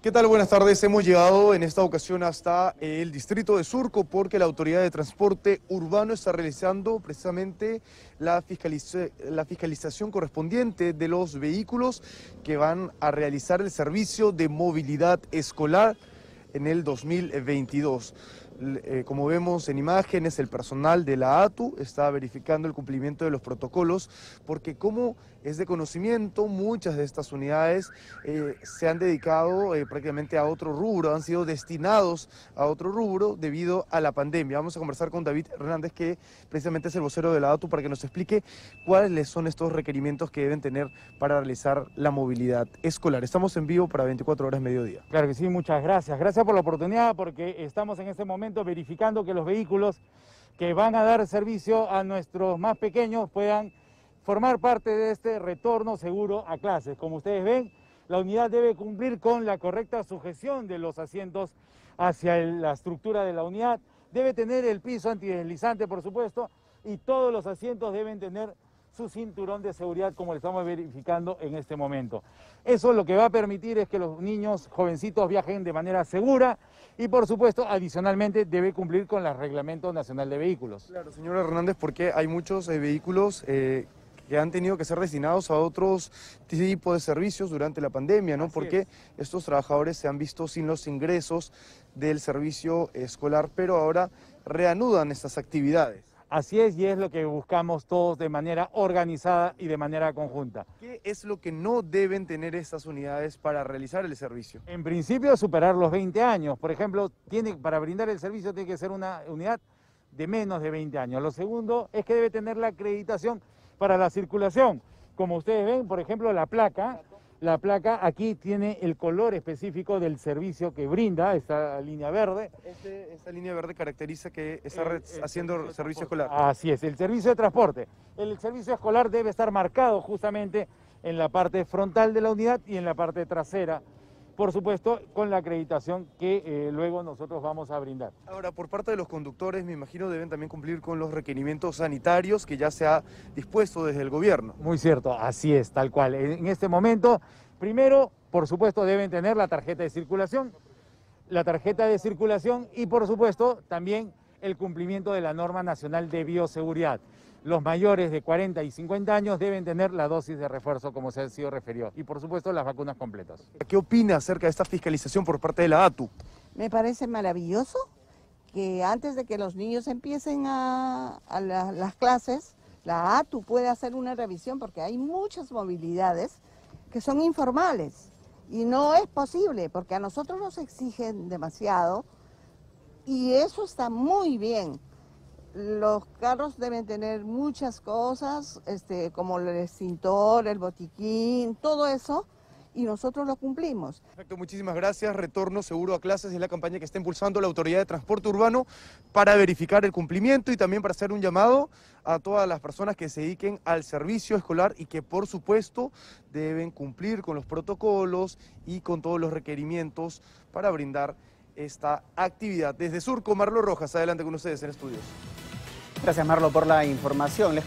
¿Qué tal? Buenas tardes. Hemos llegado en esta ocasión hasta el distrito de Surco porque la Autoridad de Transporte Urbano está realizando precisamente la, la, fiscalización correspondiente de los vehículos que van a realizar el servicio de movilidad escolar en el 2022. Eh, como vemos en imágenes, el personal de la ATU está verificando el cumplimiento de los protocolos, porque como es de conocimiento, muchas de estas unidades eh, se han dedicado eh, prácticamente a otro rubro, han sido destinados a otro rubro debido a la pandemia. Vamos a conversar con David Hernández, que precisamente es el vocero de la ATU, para que nos explique cuáles son estos requerimientos que deben tener para realizar la movilidad escolar. Estamos en vivo para 24 horas mediodía. Claro que sí, muchas gracias. Gracias por la oportunidad, porque estamos en este momento verificando que los vehículos que van a dar servicio a nuestros más pequeños puedan formar parte de este retorno seguro a clases. Como ustedes ven, la unidad debe cumplir con la correcta sujeción de los asientos hacia la estructura de la unidad, debe tener el piso antideslizante, por supuesto, y todos los asientos deben tener su cinturón de seguridad como lo estamos verificando en este momento. Eso lo que va a permitir es que los niños jovencitos viajen de manera segura y por supuesto adicionalmente debe cumplir con el Reglamento Nacional de Vehículos. Claro, señor Hernández, porque hay muchos eh, vehículos eh, que han tenido que ser destinados a otros tipos de servicios durante la pandemia, ¿no? porque estos trabajadores se han visto sin los ingresos del servicio escolar, pero ahora reanudan estas actividades. Así es y es lo que buscamos todos de manera organizada y de manera conjunta. ¿Qué es lo que no deben tener estas unidades para realizar el servicio? En principio superar los 20 años. Por ejemplo, tiene, para brindar el servicio tiene que ser una unidad de menos de 20 años. Lo segundo es que debe tener la acreditación para la circulación. Como ustedes ven, por ejemplo, la placa la placa aquí tiene el color específico del servicio que brinda, esta línea verde. Este, esta línea verde caracteriza que está haciendo servicio, escolar. Así es, el servicio de transporte. El servicio escolar debe estar marcado justamente en la parte frontal de la unidad y en la parte trasera por supuesto, con la acreditación que eh, luego nosotros vamos a brindar. Ahora, por parte de los conductores, me imagino deben también cumplir con los requerimientos sanitarios que ya se ha dispuesto desde el gobierno. Muy cierto, así es, tal cual. En este momento, primero, por supuesto, deben tener la tarjeta de circulación, la tarjeta de circulación y, por supuesto, también el cumplimiento de la norma nacional de bioseguridad los mayores de 40 y 50 años deben tener la dosis de refuerzo, como se ha sido referido, y por supuesto las vacunas completas. ¿Qué opina acerca de esta fiscalización por parte de la ATU? Me parece maravilloso que antes de que los niños empiecen a, las clases, la ATU puede hacer una revisión porque hay muchas movilidades que son informales y no es posible porque a nosotros nos exigen demasiado y eso está muy bien los carros deben tener muchas cosas, este, como el extintor, el botiquín, todo eso, y nosotros lo cumplimos. Perfecto, muchísimas gracias. Retorno seguro a clases es la campaña que está impulsando la Autoridad de Transporte Urbano para verificar el cumplimiento y también para hacer un llamado a todas las personas que se dediquen al servicio escolar y que por supuesto deben cumplir con los protocolos y con todos los requerimientos para brindar esta actividad. Desde Surco, Marlo Rojas, adelante con ustedes en estudios. Gracias Marlo por la información.